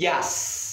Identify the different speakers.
Speaker 1: Yes.